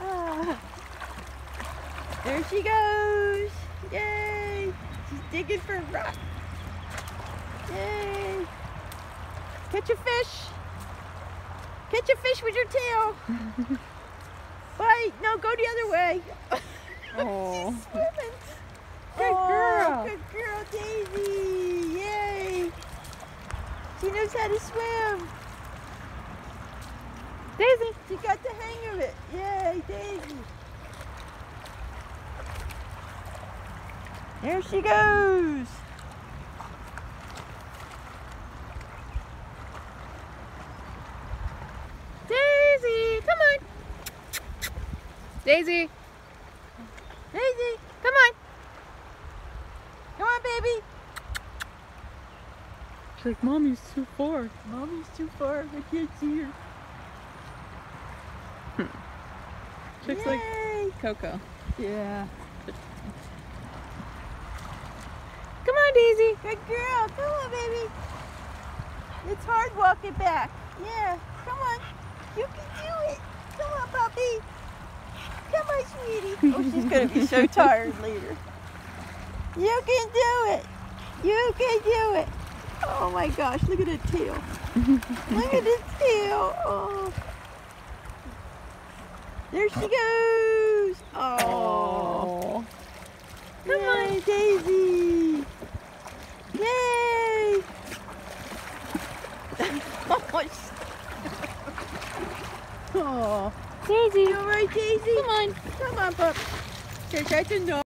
ah. There she goes. Yay. She's digging for rock. Yay. Catch a fish. Catch a fish with your tail. Wait, No, go the other way. Oh. She's swimming. Good Oh, girl. Good girl, Daisy. Yay. She knows how to swim. Daisy. She got the hang of it. Yay, Daisy. There she goes. Daisy, come on. Daisy, Daisy, come on. come on, baby. She's like, Mommy's too far. Mommy's too far. I can't see her. She looks like Yay. Coco. Yeah. Come on, Daisy. Good girl. Come on, baby. It's hard walking back. Yeah. Come on. You can do it. Come on, puppy. Come on, sweetie. Oh, she's going to be so tired later. You can do it. You can do it. Oh my gosh, look at the tail. look at the tail. Oh. There she goes. Oh. Come Yay, Daisy. Yay. oh, Daisy, you all right, Daisy? come on. Come on, pup. Here, try to know.